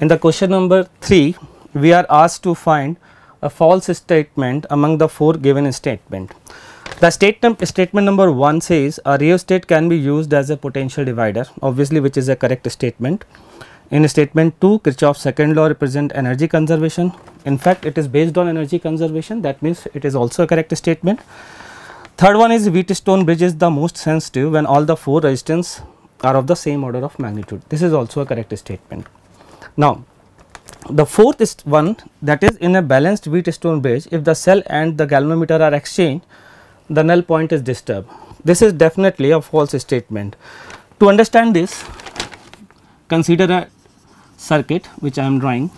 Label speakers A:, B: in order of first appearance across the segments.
A: In the question number 3, we are asked to find a false statement among the four given statement. The statement, statement number 1 says a rheostat can be used as a potential divider obviously which is a correct statement. In statement 2 Kirchhoff's second law represent energy conservation in fact it is based on energy conservation that means it is also a correct statement. Third one is Wheatstone bridge is the most sensitive when all the four resistance are of the same order of magnitude this is also a correct statement. Now the fourth is one that is in a balanced Wheatstone bridge if the cell and the galvanometer are exchanged the null point is disturbed. This is definitely a false statement. To understand this consider a circuit which I am drawing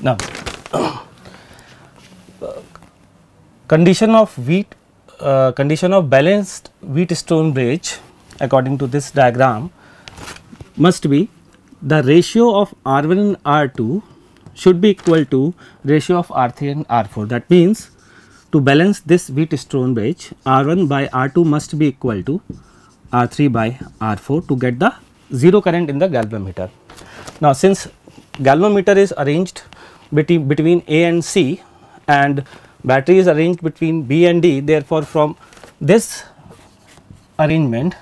A: Now, condition of wheat uh, condition of balanced Wheatstone bridge according to this diagram must be the ratio of R1 and R2 should be equal to ratio of R3 and R4. That means, to balance this Wheatstone bridge R1 by R2 must be equal to R3 by R4 to get the 0 current in the galvanometer. Now, since galvanometer is arranged between, between A and C and battery is arranged between B and D therefore, from this arrangement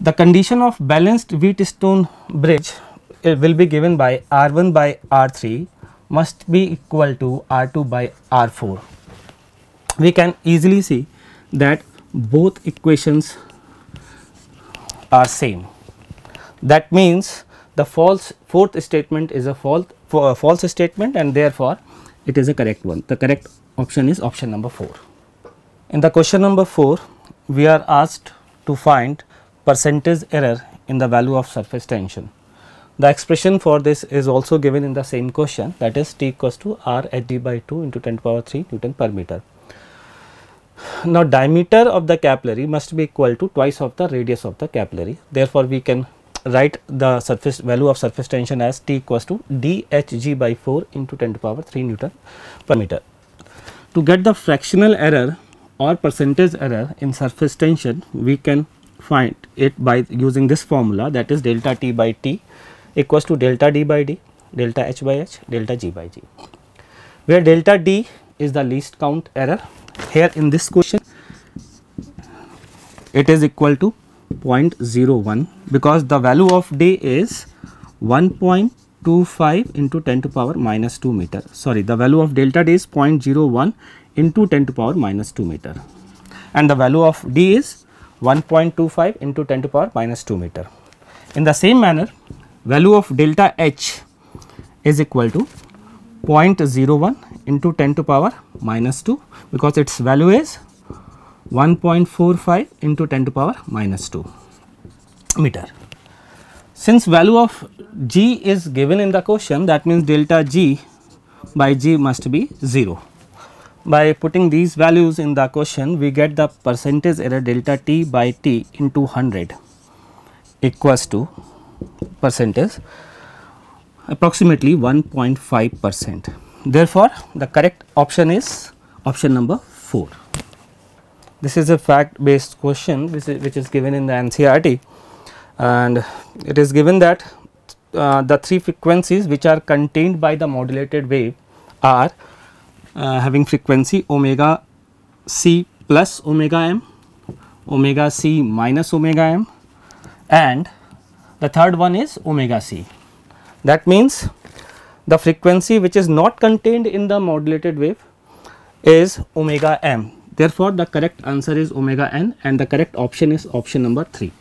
A: the condition of balanced Wheatstone bridge eh, will be given by R1 by R3 must be equal to R2 by R4. We can easily see that both equations are same. That means, the false fourth statement is a false Uh, false statement and therefore, it is a correct one. The correct option is option number 4. In the question number 4, we are asked to find percentage error in the value of surface tension. The expression for this is also given in the same question that is T equals to R h d by 2 into 10 to power 3 Newton per meter. Now, diameter of the capillary must be equal to twice of the radius of the capillary. Therefore, we can write the surface value of surface tension as T equals to dHg by 4 into 10 to power 3 Newton per meter. To get the fractional error or percentage error in surface tension, we can find it by using this formula that is delta T by T equals to delta D by D, delta H by H, delta G by G, where delta D is the least count error. Here in this question, it is equal to 0.01 because the value of d is 1.25 into 10 to power minus 2 meter. Sorry, the value of delta d is 0.01 into 10 to power minus 2 meter and the value of d is 1.25 into 10 to power minus 2 meter. In the same manner, value of delta h is equal to 0.01 into 10 to power minus 2 because its value is 1.45 into 10 to power minus 2 meter. Since value of g is given in the question that means delta g by g must be 0. By putting these values in the question we get the percentage error delta t by t into 100 equals to percentage approximately 1.5 percent. Therefore, the correct option is option number 4. This is a fact based question which is, which is given in the NCERT and it is given that uh, the three frequencies which are contained by the modulated wave are uh, having frequency omega c plus omega m, omega c minus omega m and the third one is omega c. That means, the frequency which is not contained in the modulated wave is omega m Therefore, the correct answer is omega n and the correct option is option number 3.